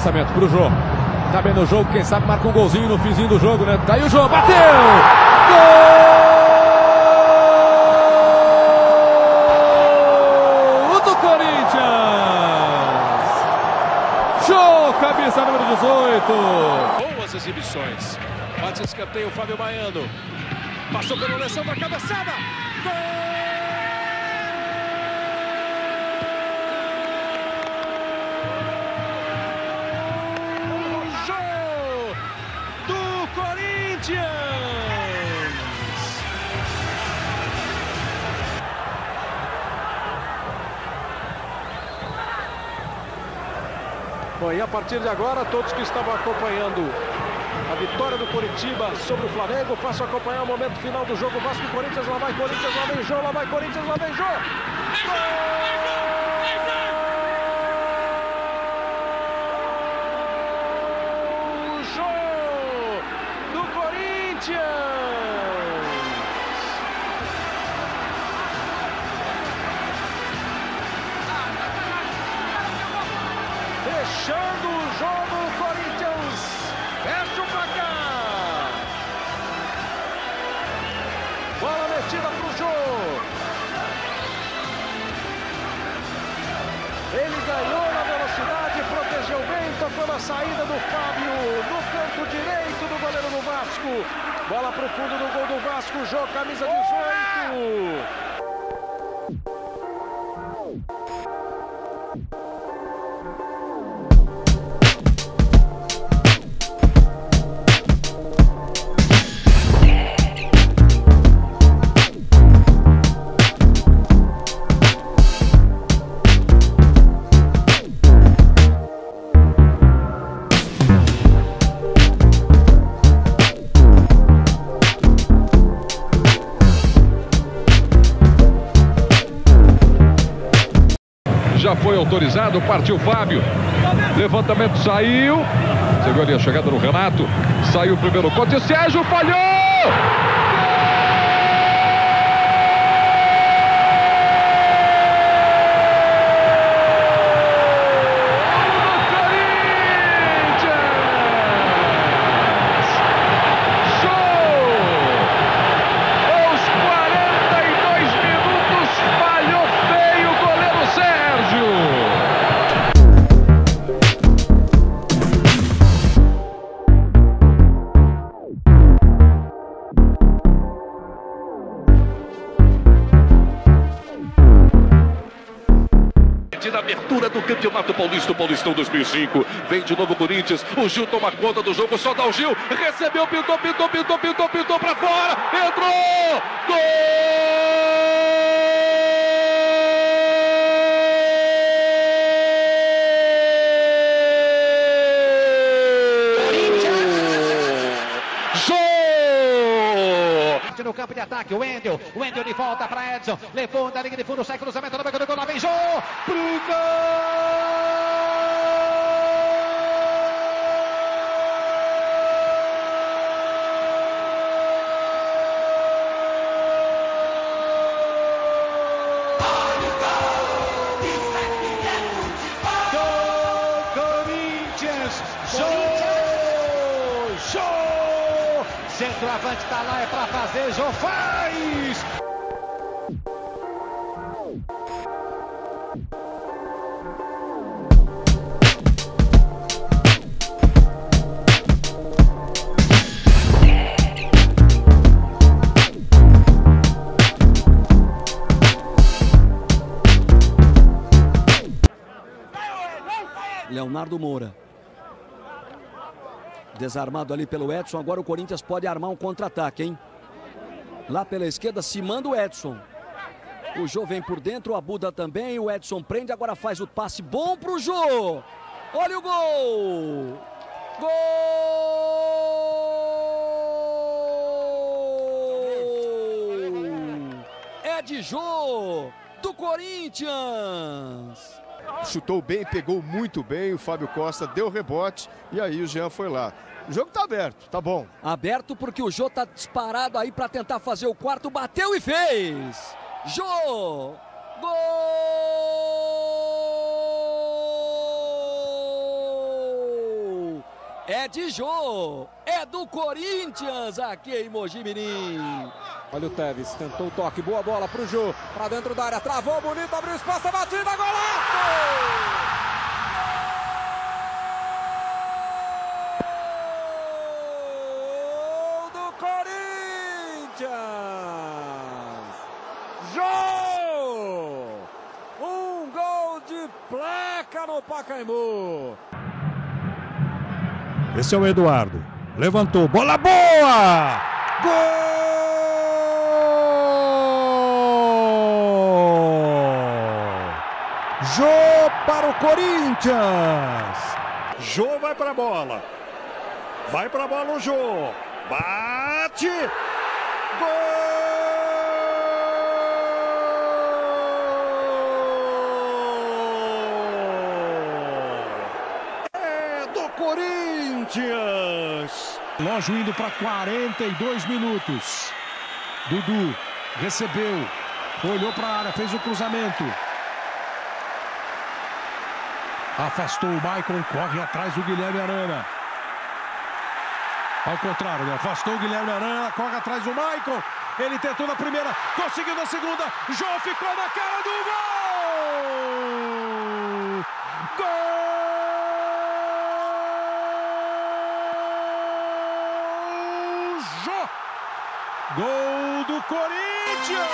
lançamento pro Jô. Tá bem no jogo, quem sabe marca um golzinho no finzinho do jogo, né? Tá aí o Jô, bateu! Gol do Corinthians! Jô, cabeça número 18. Boas exibições. Bate escanteio Fábio Baiano. Passou pela Alessandro da cabeçada. Gol! E a partir de agora, todos que estavam acompanhando a vitória do Curitiba sobre o Flamengo, a acompanhar o momento final do jogo. Vasco e Corinthians, lá vai Corinthians, lá vem lá vai Corinthians, lá vem. Gol! Gol do Vasco, Jô, camisa 18. Autorizado, partiu Fábio. Levantamento saiu. Você viu ali a chegada do Renato. Saiu o primeiro corte. Sérgio falhou! Campeonato Paulista, o Paulistão 2005. Vem de novo o Corinthians, o Gil toma conta do jogo, só dá o Gil, recebeu, pintou, pintou, pintou, pintou, pintou pra fora, entrou! Gol! no campo de ataque, o Wendel, o Wendel de volta para Edson, levou da linha de fundo, sai cruzamento no meio do gol, lá vem Jô, pro gol! Centroavante tá lá, é pra fazer, Jô faz! Leonardo Moura. Desarmado ali pelo Edson. Agora o Corinthians pode armar um contra-ataque, hein? Lá pela esquerda se manda o Edson. O Jô vem por dentro, a Buda também. O Edson prende, agora faz o passe bom pro Jô. Olha o gol! Gol! É de Jô, do Corinthians! chutou bem, pegou muito bem, o Fábio Costa deu rebote e aí o Jean foi lá. O jogo tá aberto, tá bom. Aberto porque o Jô tá disparado aí para tentar fazer o quarto, bateu e fez! Jô! Gol! É de Jô, é do Corinthians aqui em Mogi Mirim. Olha o Tevez, tentou o toque, boa bola pro Jô, pra dentro da área, travou bonito, abriu espaço, a batida, golaço! Gol do Corinthians! Jô! Um gol de placa no Pacaembu! Esse é o Eduardo. Levantou, bola boa! Gol! Jô para o Corinthians! Jô vai para a bola. Vai para a bola o Jô. Bate! Gol! É do Corinthians! Lógio indo para 42 minutos. Dudu recebeu, olhou para a área, fez o cruzamento. Afastou o Maicon, corre atrás do Guilherme Arana. Ao contrário, né? afastou o Guilherme Arana, corre atrás do Maicon. Ele tentou na primeira, conseguiu na segunda. João ficou na cara do gol! Corinthians!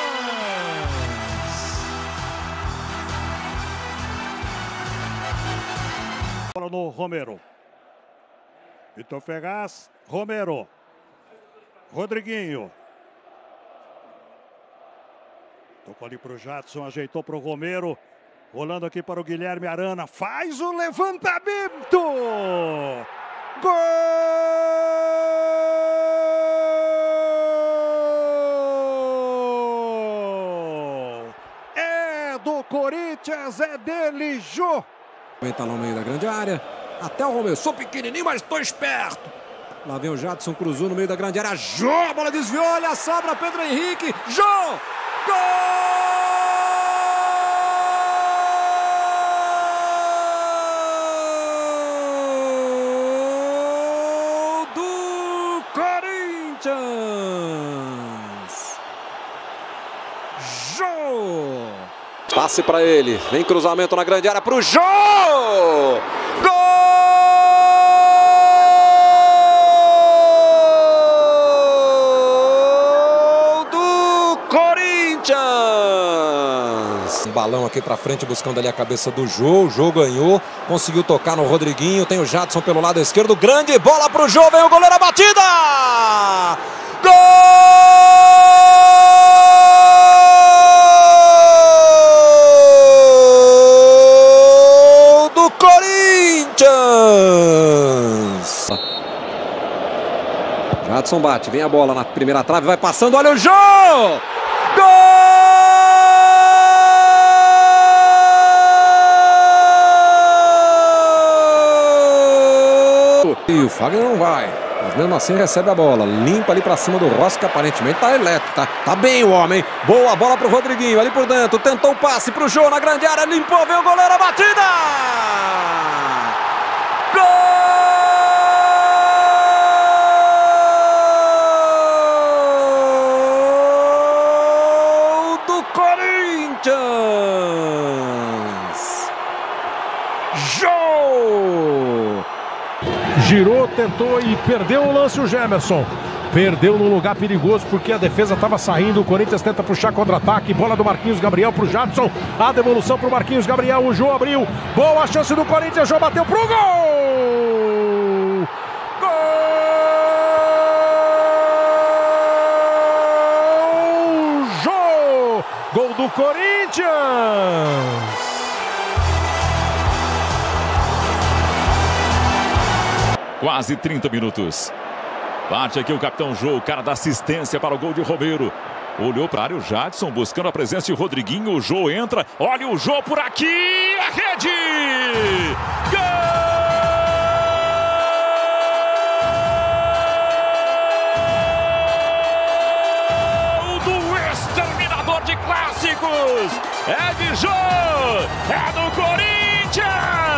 Bola no Romero. Vitor Ferraz, Romero. Rodriguinho. Tocou ali para o Jadson, ajeitou para o Romero. Rolando aqui para o Guilherme Arana. Faz o levantamento! Gol! É do Corinthians, é dele, Jô! Tá no meio da grande área. Até o Romeu. Sou pequenininho, mas estou esperto. Lá vem o Jadson, cruzou no meio da grande área. Jô, bola desviou, olha a sobra, Pedro Henrique. Jô! Gol do Corinthians! Jô! Passe para ele. Vem cruzamento na grande área para o Jô! Gol do Corinthians! Um balão aqui para frente buscando ali a cabeça do Jô. O Jô ganhou, conseguiu tocar no Rodriguinho. Tem o Jadson pelo lado esquerdo. Grande bola para o Jô. Vem o goleiro a batida! Gol do Corinthians! Jadson bate, vem a bola na primeira trave, vai passando, olha o Jô! Gol! E o Fagner não vai, mas mesmo assim recebe a bola, limpa ali pra cima do que aparentemente tá elétrico, tá, tá bem o homem. Boa bola pro Rodriguinho, ali por dentro, tentou o passe pro Jô na grande área, limpou, vem o goleiro, a batida! Gol do Corinthians! Jô! Girou, tentou e perdeu o lance o Gemerson. Perdeu num lugar perigoso porque a defesa estava saindo. O Corinthians tenta puxar contra-ataque. Bola do Marquinhos Gabriel pro Jadson. A devolução pro Marquinhos Gabriel. O Jô abriu. Boa chance do Corinthians. Jô bateu pro gol! Gol! Jô! Gol do Corinthians! Quase 30 minutos. Parte aqui o capitão Jô, o cara da assistência para o gol de Romero. Olhou para área o Jadson, buscando a presença de Rodriguinho. O Jô entra. Olha o Jô por aqui. A rede! Gol do exterminador de clássicos! É de Jô! É do Corinthians!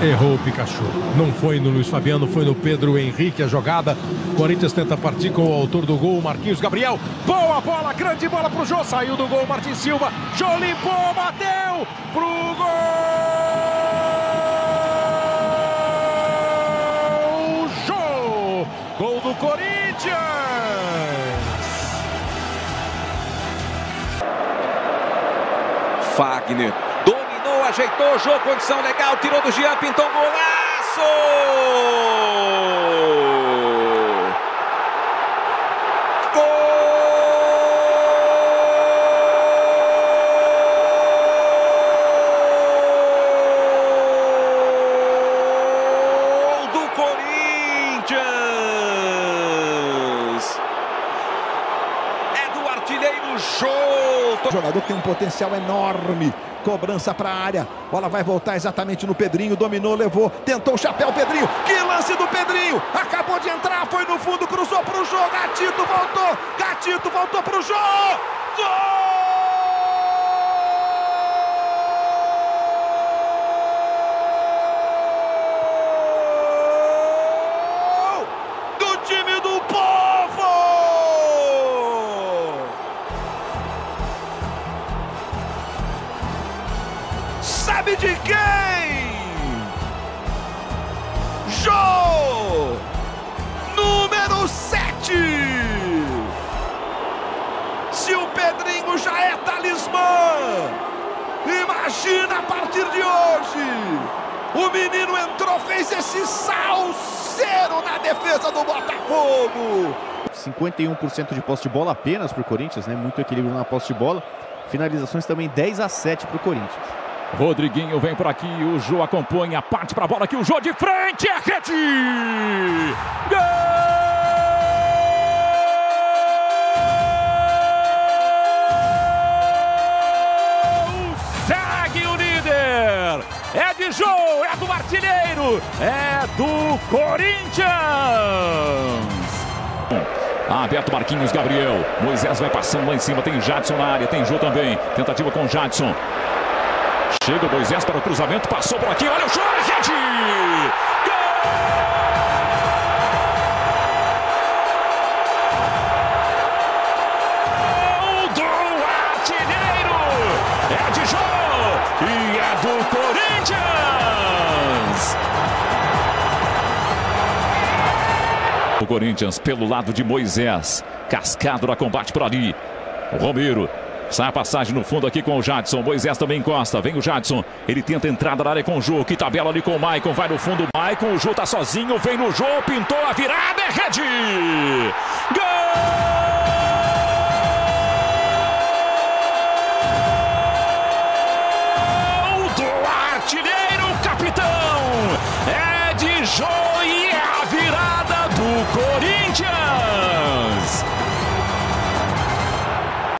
Errou o Pikachu. Não foi no Luiz Fabiano, foi no Pedro Henrique a jogada. Corinthians tenta partir com o autor do gol, Marquinhos Gabriel. Boa bola, grande bola pro Jô. Saiu do gol, Martins Silva. Jô limpou, bateu pro gol! Jô! Gol do Corinthians! Fagner ajeitou, jogou condição legal, tirou do Jean, pintou um golaço! Gol do Corinthians! É do artilheiro Jô! O jogador tem um potencial enorme. Cobrança para a área. Bola vai voltar exatamente no Pedrinho. Dominou, levou. Tentou o chapéu, Pedrinho. Que lance do Pedrinho! Acabou de entrar, foi no fundo, cruzou para o Jô. Gatito voltou. Gatito voltou para o Jô. Gol! Imagina a partir de hoje! O menino entrou, fez esse salseiro na defesa do Botafogo! 51% de posse de bola apenas para o Corinthians, né? Muito equilíbrio na posse de bola. Finalizações também 10 a 7 para o Corinthians. Rodriguinho vem por aqui, o Jô acompanha, parte para a bola aqui, o Jô de frente, é rede! Gol! Jô, é do artilheiro, é do Corinthians! Aberto Marquinhos Gabriel. Moisés vai passando lá em cima. Tem Jadson na área. Tem Jô também. Tentativa com Jadson. Chega o Moisés para o cruzamento. Passou por aqui. Olha o Jô. Corinthians pelo lado de Moisés. Cascado na combate por ali. O Romero. Sai a passagem no fundo aqui com o Jadson. Moisés também encosta. Vem o Jadson. Ele tenta entrada na área com o Jô. Que tabela ali com o Maicon. Vai no fundo o Maicon. O Jô tá sozinho. Vem no Jô. Pintou a virada. É rede!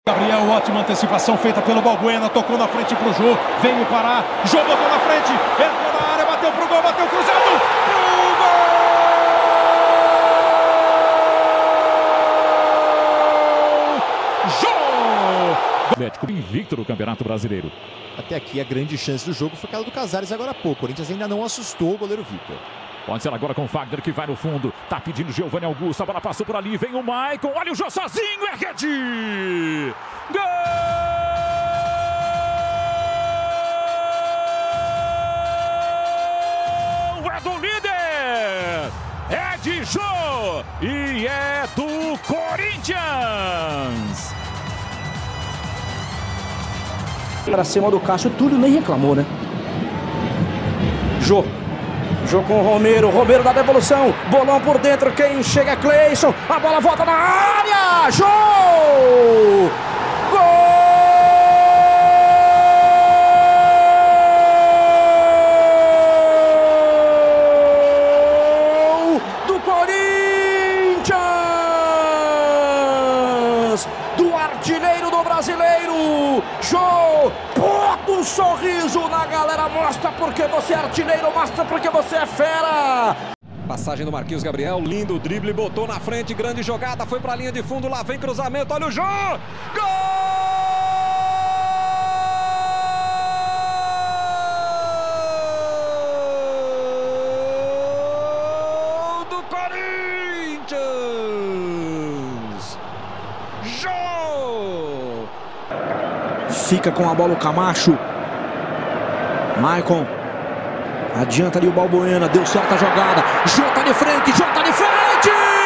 Gabriel, ótima antecipação feita pelo Balbuena, tocou na frente pro Jô, veio parar, Jô botou na frente, entrou na área, bateu pro gol, bateu cruzado, pro gol! Jô! Atlético invicto no Campeonato Brasileiro. Até aqui a grande chance do jogo foi aquela do Casares agora há pouco. O Corinthians ainda não assustou o goleiro Vitor. Pode ser agora com o Fagner que vai no fundo. Tá pedindo Giovanni Augusto. A bola passou por ali. Vem o Maicon. Olha o Jô sozinho. É rede! Gol! É do líder! É de Jô! E é do Corinthians! Para cima do Cássio, Túlio nem reclamou, né? Jô. Jô com o Romero. Romero da devolução. Bolão por dentro. Quem chega é Cleison. A bola volta na área. Jô! Gol porque você é artilheiro, mostra porque você é fera. Passagem do Marquinhos Gabriel, lindo drible, botou na frente, grande jogada, foi para a linha de fundo, lá vem cruzamento, olha o Jô! Gol! Fica com a bola o Camacho. Maicon. Adianta ali o Balbuena. Deu certa jogada. Jota de frente. Jota de frente.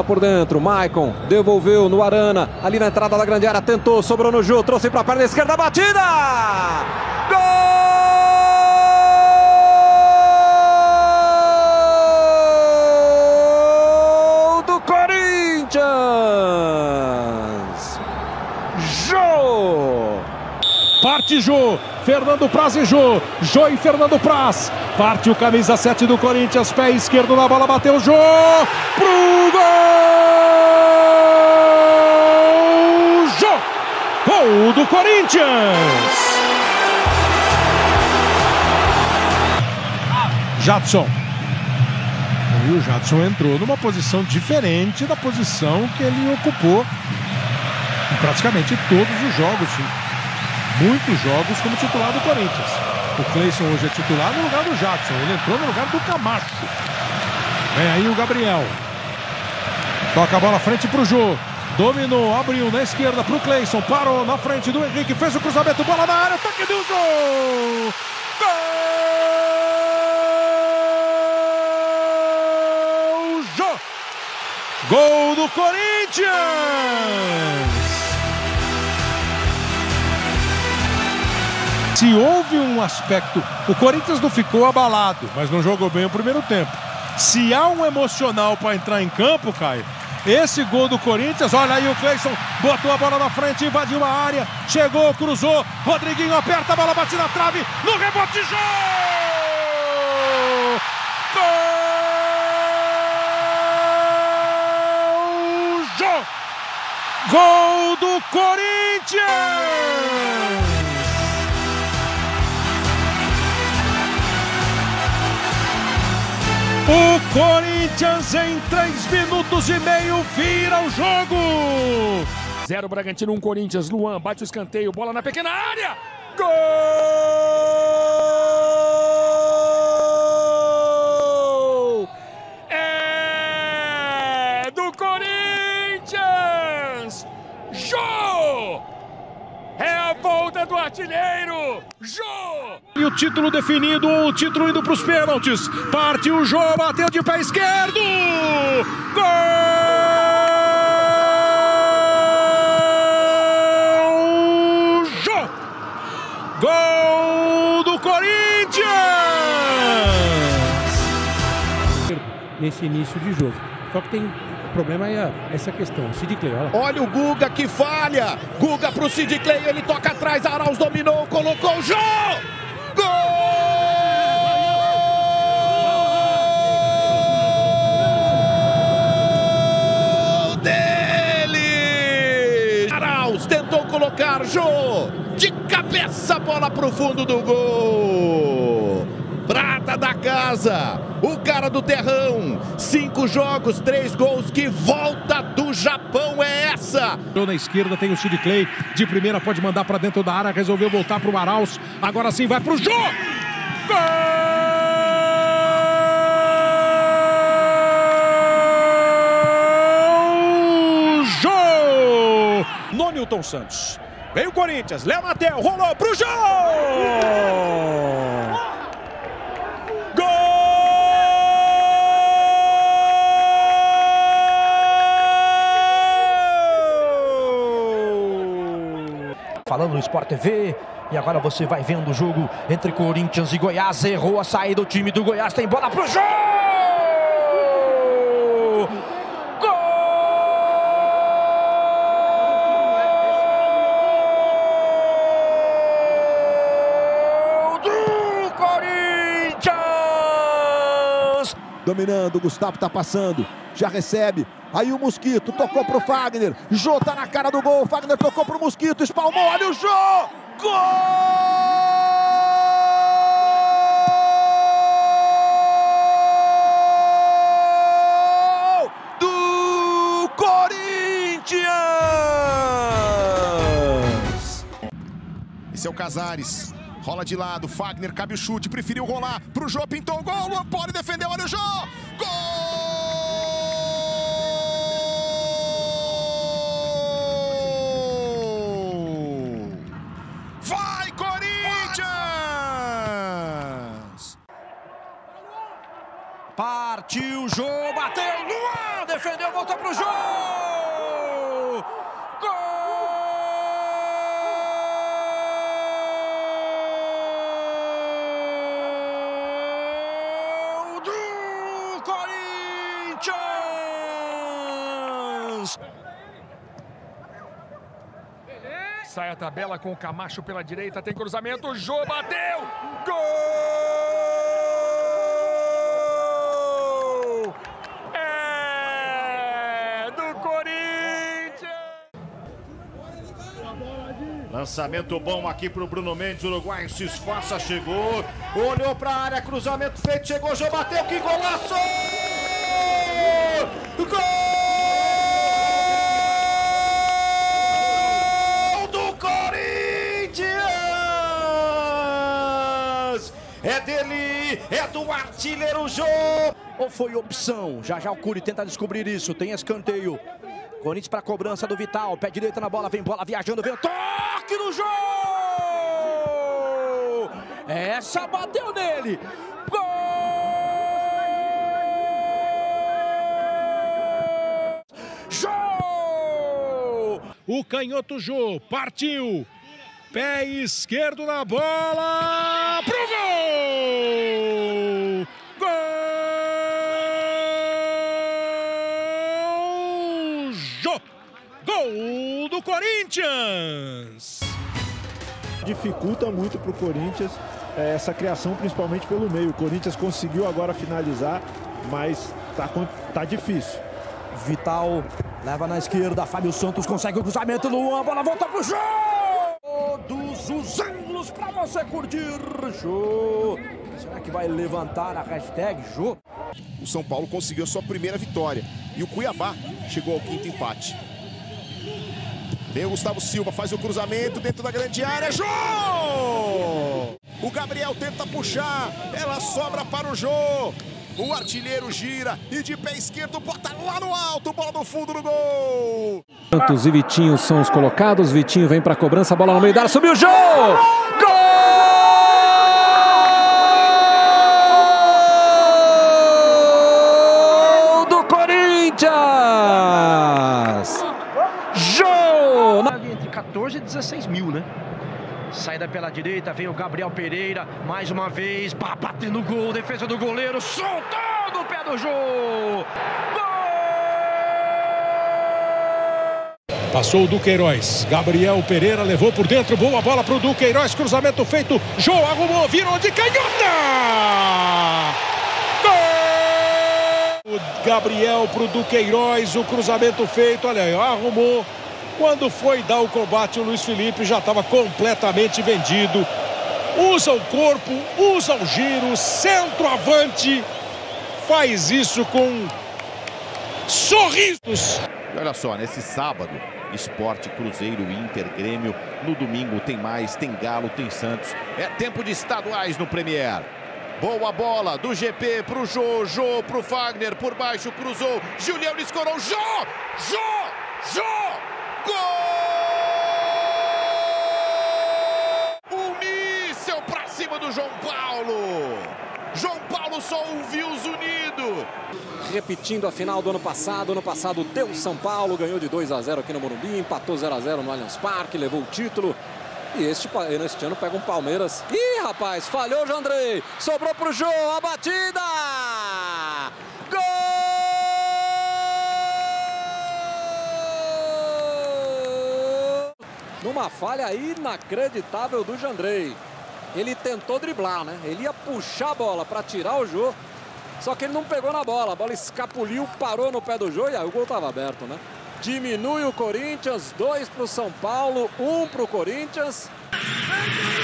Rola por dentro, Maicon devolveu no Arana, ali na entrada da grande área, tentou, sobrou no Ju, trouxe para a perna esquerda, batida! Gol do Corinthians! Jô! Parte Jô, Fernando Praz e Jô, Jô e Fernando Praz. Parte o camisa 7 do Corinthians, pé esquerdo na bola, bateu Jô pro gol! Jô! Gol do Corinthians! Jadson. E o Jadson entrou numa posição diferente da posição que ele ocupou em praticamente todos os jogos muitos jogos como titular do Corinthians. O Cleison hoje é titular no lugar do Jadson. Ele entrou no lugar do Camacho. Vem aí o Gabriel. Toca a bola frente pro Jô. Dominou, abriu na esquerda pro Cleison. Parou na frente do Henrique. Fez o cruzamento, bola na área. Toque do gol! Gol! Jô! Gol do Corinthians! se houve um aspecto. O Corinthians não ficou abalado, mas não jogou bem o primeiro tempo. Se há um emocional para entrar em campo, Caio, esse gol do Corinthians, olha aí o Cleison, botou a bola na frente, invadiu a área, chegou, cruzou, Rodriguinho aperta a bola, bate na trave, no rebote, Jô! Gol! Jô! Gol do Corinthians! O Corinthians em 3 minutos e meio vira o jogo. Zero Bragantino, um Corinthians. Luan bate o escanteio, bola na pequena área. Gol! É do Corinthians! Jô! É a volta do artilheiro! Jô! O título definido, o título indo para os pênaltis. Parte o Jô, bateu de pé esquerdo. Gol! Jô! Gol do Corinthians! Nesse início de jogo. Só que tem o problema é essa questão. Sid Clay, olha lá. Olha o Guga que falha. Guga pro Sid Clay, ele toca atrás, Arauz dominou, colocou o Jô! Gol dele! Arauz tentou colocar Jô! De cabeça, bola pro fundo do gol! Prata da casa, o cara do terrão. Cinco jogos, três gols. Que volta do Japão é essa? Na esquerda tem o Sid Clay. De primeira pode mandar para dentro da área. Resolveu voltar para o Arauz. Agora sim vai para o Jô! Gol! Jô! No Newton Santos. Vem o Corinthians, Léo Natel, rolou pro Jô! Sport TV. E agora você vai vendo o jogo entre Corinthians e Goiás. Errou a saída do time do Goiás. Tem bola pro jogo! do Corinthians! Dominando, Gustavo tá passando, já recebe. Aí o Mosquito tocou pro Fagner. Jô tá na cara do gol. Fagner tocou pro Mosquito, espalmou. Olha o Jô! Gol! Esse é o Casares. Rola de lado, Fagner cabe o chute, preferiu rolar pro Jô, pintou o gol, Luan Poli defendeu, olha o Jô! Gol! Partiu, Jô, bateu, Luan, defendeu, voltou pro Jô! Gol do Corinthians! Sai a tabela com o Camacho pela direita, tem cruzamento, Jô bateu! Gol! É do Corinthians! Lançamento bom aqui pro Bruno Mendes, Uruguai se esforça, chegou, olhou pra área, cruzamento feito, chegou, Jô bateu, que golaço! Gol do Corinthians! É dele, é do artilheiro Jô! Ou foi opção? Já já o Curi tenta descobrir isso. Tem escanteio. Corinthians para cobrança do Vital. Pé direita na bola, vem bola viajando, vem o no jogo! Essa bateu nele. Jô! O canhoto Jô partiu. Pé esquerdo na bola. Pro gol! Gol! Jô! Gol do Corinthians! Dificulta muito para o Corinthians é, essa criação, principalmente pelo meio. O Corinthians conseguiu agora finalizar, mas tá, tá difícil. Vital leva na esquerda. Fábio Santos consegue o cruzamento. Luan, a bola volta pro jogo! Todos os ângulos para você curtir. Jô! Será que vai levantar a hashtag Jô? O São Paulo conseguiu a sua primeira vitória e o Cuiabá chegou ao quinto empate. Vem o Gustavo Silva, faz o cruzamento dentro da grande área. Jô! O Gabriel tenta puxar, ela sobra para o Jô. O artilheiro gira e de pé esquerdo bota lá no alto, bola no fundo do gol. Santos e Vitinho são os colocados. Vitinho vem para a cobrança, bola no meio da área, subiu o Jô! Gol do Corinthians! Jô! Entre 14 e 16 mil, né? Saída pela direita, vem o Gabriel Pereira, mais uma vez, pá, batendo gol, defesa do goleiro, soltou no pé do Jô! Passou o Duqueiroz. Gabriel Pereira levou por dentro. Boa bola para o Duqueiroz. Cruzamento feito. Jô arrumou. Virou de canhota. Gol! Gabriel para o Duqueiroz. O cruzamento feito. Olha aí, arrumou. Quando foi dar o combate, o Luiz Felipe já estava completamente vendido. Usa o corpo, usa o giro, centroavante. Faz isso com sorrisos. E olha só, nesse sábado, Esporte, Cruzeiro, Inter, Grêmio. No domingo tem mais, tem Galo, tem Santos. É tempo de estaduais no Premier. Boa bola do GP pro Jô, Jô pro Fagner, por baixo, cruzou. Julião escorou, Jô! Jô! Jô! Gol! Um míssel pra cima do João Paulo. João Paulo só ouviu os unidos. Repetindo a final do ano passado. Ano passado deu São Paulo, ganhou de 2 a 0 aqui no Morumbi, empatou 0 a 0 no Allianz Parque, levou o título. E este, neste ano pega um Palmeiras. Ih, rapaz, falhou o Jandrei. Sobrou pro Jô, a batida! Numa falha inacreditável do Jandrei. Ele tentou driblar, né? Ele ia puxar a bola para tirar o Jô. Só que ele não pegou na bola. A bola escapuliu, parou no pé do Jô e aí o gol estava aberto, né? Diminui o Corinthians, dois para o São Paulo, um para o Corinthians.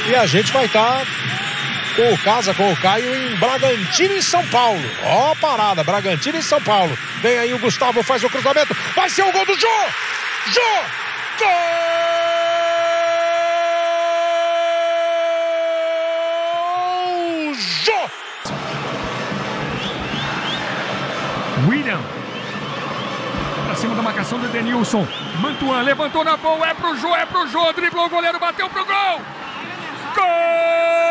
E a gente vai estar com o Casa, com o Caio em Bragantino e São Paulo. Ó, parada, Bragantino e São Paulo. Vem aí o Gustavo, faz o cruzamento. Vai ser o gol do Jô! Jô! Gol! Marcação do Denilson. Mantuan levantou na boa. É pro Jô, é pro Jô. Driblou o goleiro, bateu pro gol. Gol!